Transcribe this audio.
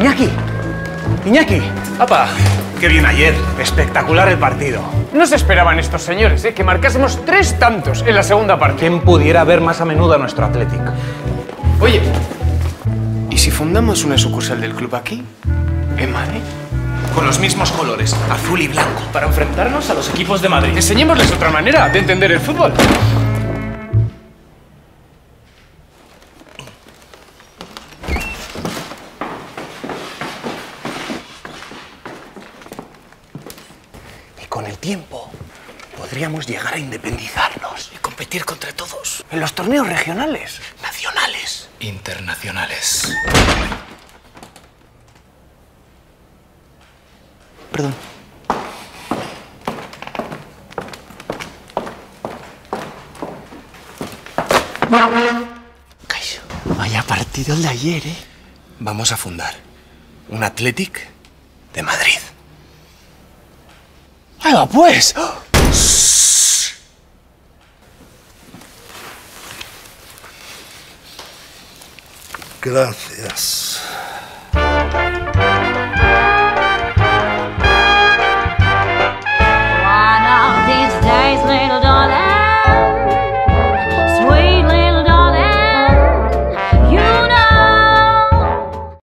Iñaki. Iñaki. ¡Apa! ¡Qué bien ayer! Espectacular el partido. No se esperaban estos señores, ¿eh? que marcásemos tres tantos en la segunda parte. ¿Quién pudiera ver más a menudo a nuestro Athletic? Oye, ¿y si fundamos una sucursal del club aquí? En Madrid. Con los mismos colores, azul y blanco, para enfrentarnos a los equipos de Madrid. Enseñémosles otra manera de entender el fútbol. Con el tiempo podríamos llegar a independizarnos Y competir contra todos. en los torneos regionales. Nacionales. Internacionales. Perdón. Caixo. Vaya partido el de ayer, ¿eh? Vamos a fundar un Athletic de Madrid. ¡Ahí va, pues! Gracias.